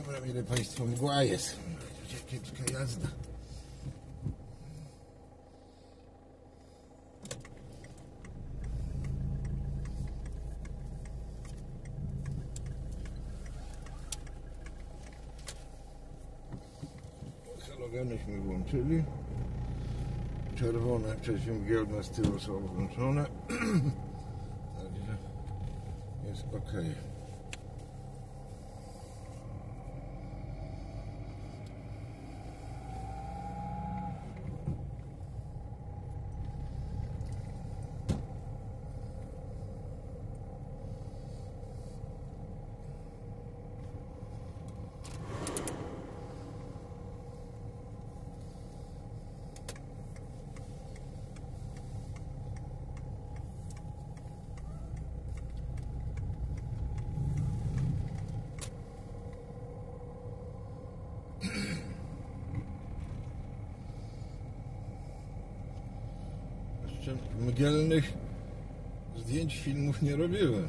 Dobra, mile Państwo, mgła jest. Ciężka jazda. Haloganyśmy włączyli. Czerwone przeciwmgiełne z tyłu są włączone. Także jest ok. Jeszcze mgielnych zdjęć, filmów nie robiłem.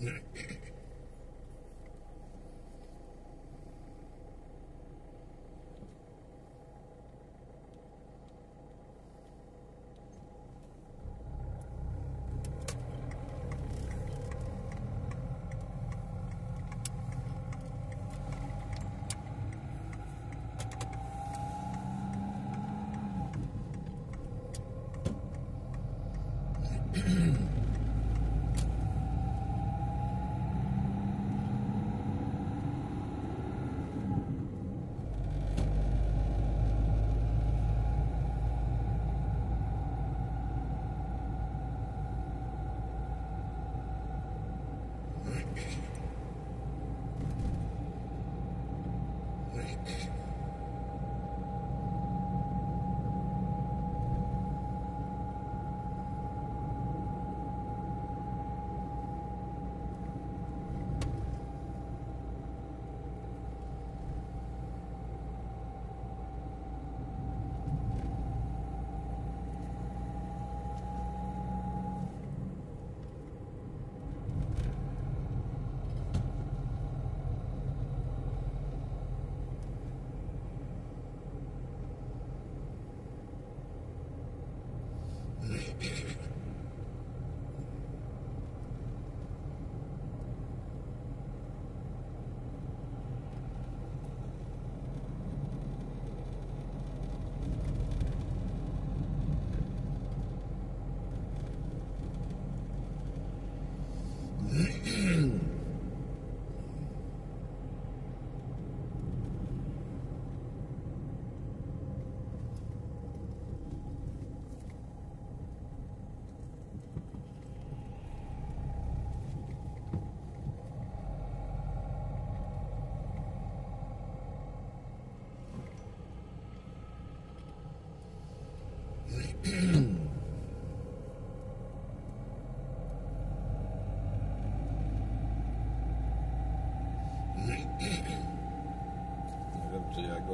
Mm-hmm.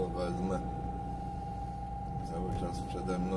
Wezmę. Cały czas przede mną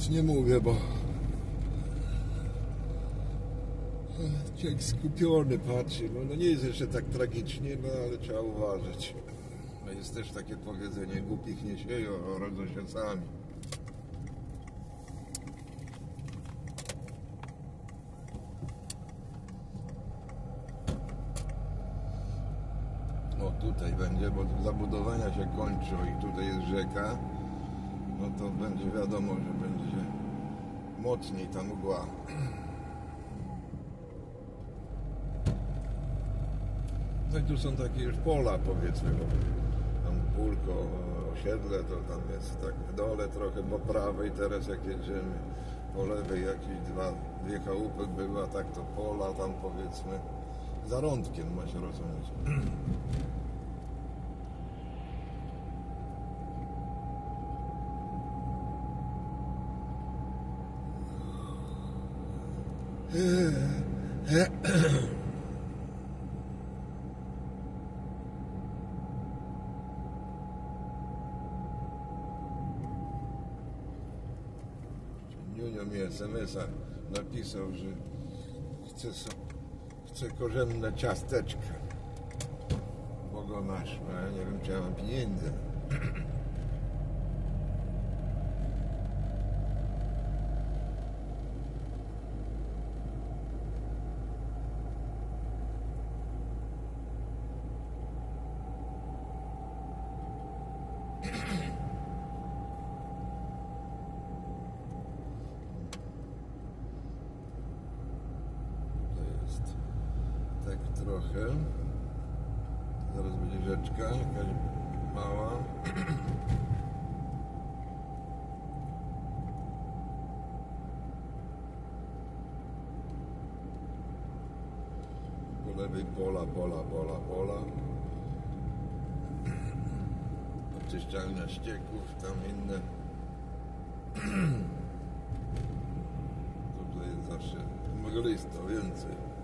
nic nie mówię, bo człowiek skupiony patrzy. No, no nie jest jeszcze tak tragicznie, no ale trzeba uważać. No jest też takie powiedzenie, głupich nie sieją, rodzą się sami. O tutaj będzie, bo zabudowania się kończą i tutaj jest rzeka. No to będzie wiadomo, że będzie mocniej ta mgła. No i tu są takie już pola powiedzmy, bo tam pólko, osiedle to tam jest tak w dole trochę po prawej teraz jak jedziemy, po lewej jakieś dwa, dwie chałupy były, a tak to pola tam powiedzmy zarądkiem, ma się rozumieć. napisał, że chce, chce korzenne ciasteczka. Bo go masz, no ja nie wiem, czy ja mam pieniędzy. To jest tak trochę. Zaraz będzie rzeczka, jakaś mała. Po lewej pola, pola, pola, pola. Oczyszczalnia ścieków, tam inne. Tutaj jest zawsze mglisto, więcej.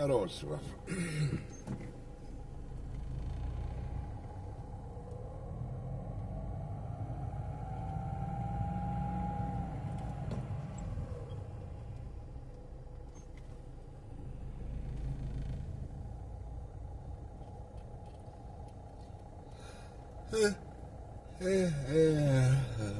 Jarosław. Eh, eh, eh,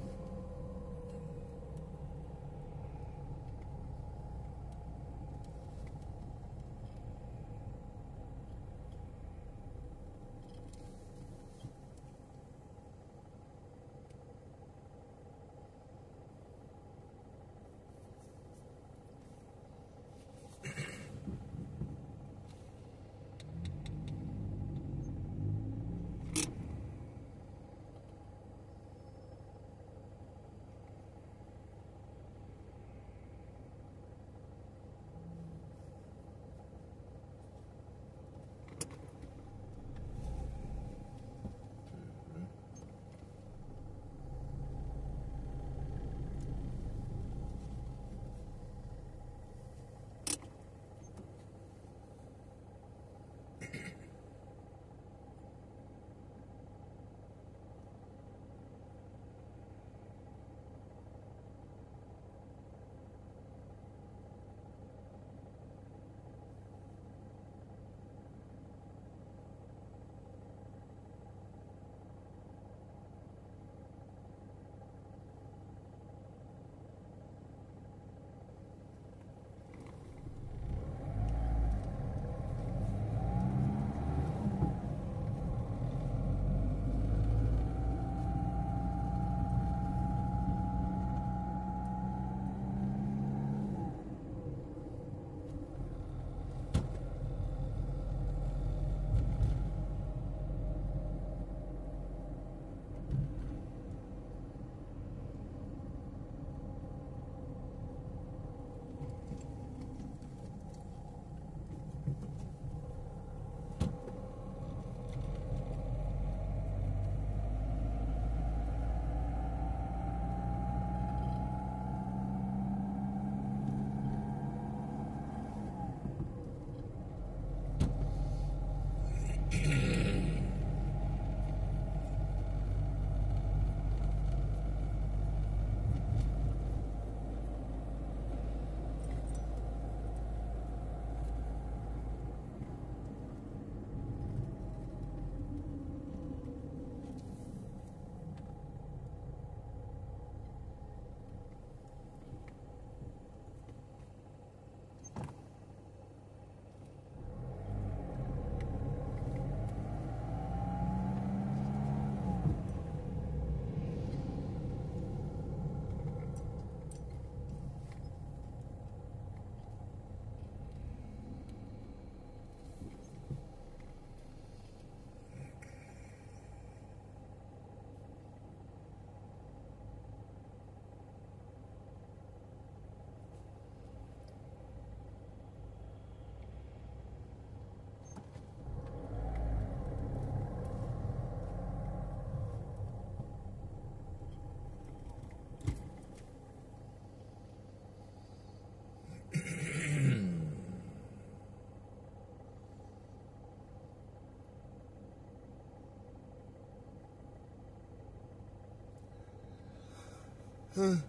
嗯。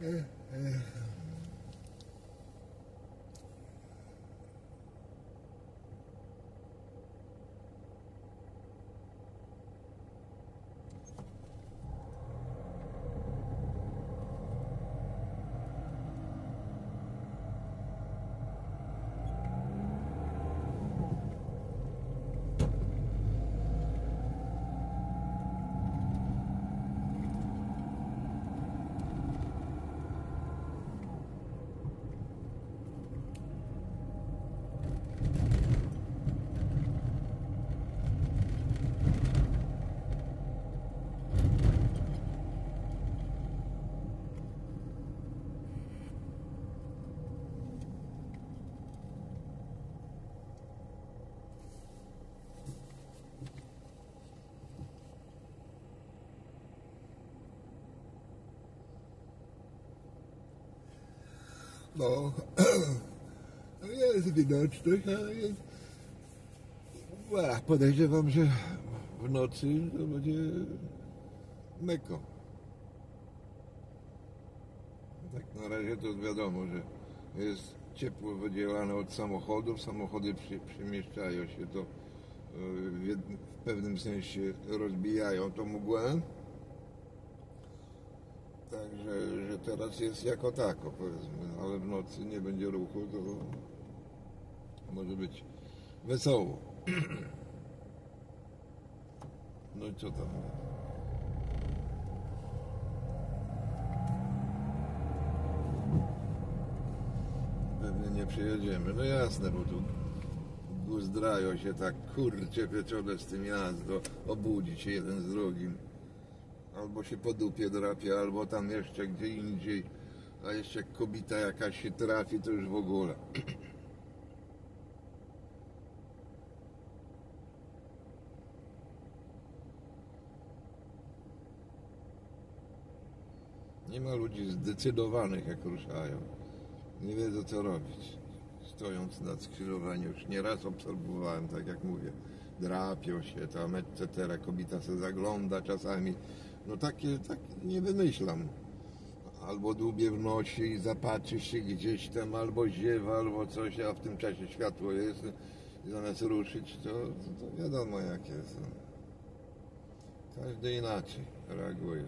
嗯嗯 No, jest widoczność, ale jest... Ła, Podejrzewam, że w nocy to będzie meko. Tak na razie to wiadomo, że jest ciepło wydzielane od samochodów, samochody przemieszczają się, to e, w, jed, w pewnym sensie rozbijają tą mgłę. Także, że teraz jest jako tako, powiedzmy, ale w nocy nie będzie ruchu, to może być wesoło. No i co tam? Pewnie nie przyjedziemy. No jasne, bo tu guzdrają się tak kurcze pieczone z tym jazdo, obudzić się jeden z drugim albo się po dupie drapie, albo tam jeszcze gdzie indziej, a jeszcze kobita jakaś się trafi, to już w ogóle. Nie ma ludzi zdecydowanych jak ruszają. Nie wiedzą co robić. Stojąc na skrzyżowaniu już nieraz obserwowałem, tak jak mówię, drapią się tam, etc. Kobita se zagląda czasami no takie, tak nie wymyślam. Albo dłubie w nosie i zapatrzy się gdzieś tam, albo ziewa, albo coś, a w tym czasie światło jest i zamiast ruszyć, to, to, wiadomo jak jest. Każdy inaczej reaguje.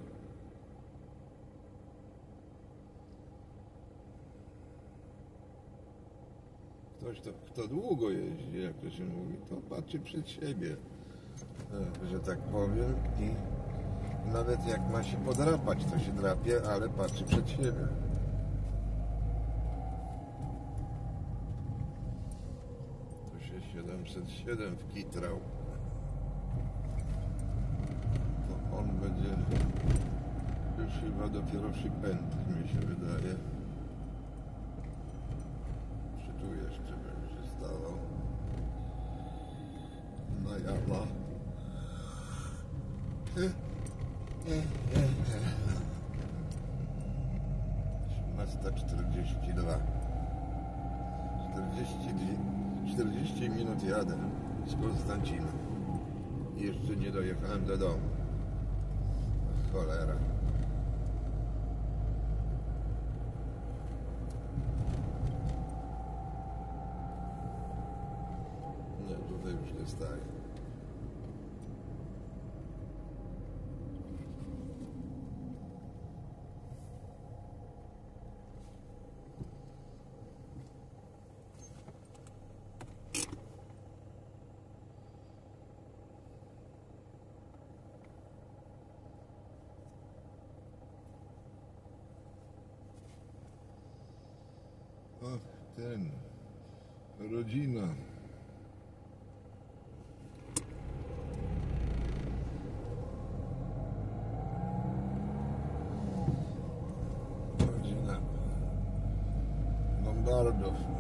Ktoś, to, kto długo jeździ, jak to się mówi, to patrzy przed siebie, e, że tak powiem i nawet jak ma się podrapać, to się drapie, ale patrzy przed siebie. Tu się 707 wkitrał. To on będzie już chyba dopiero przypętli, mi się wydaje. Czy tu jeszcze będzie stawał? No jama. 18.42 40, 40 minut jadę z Konstancina jeszcze nie dojechałem do domu. Cholera. Nie, tutaj już nie staje out of the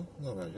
No, no, no.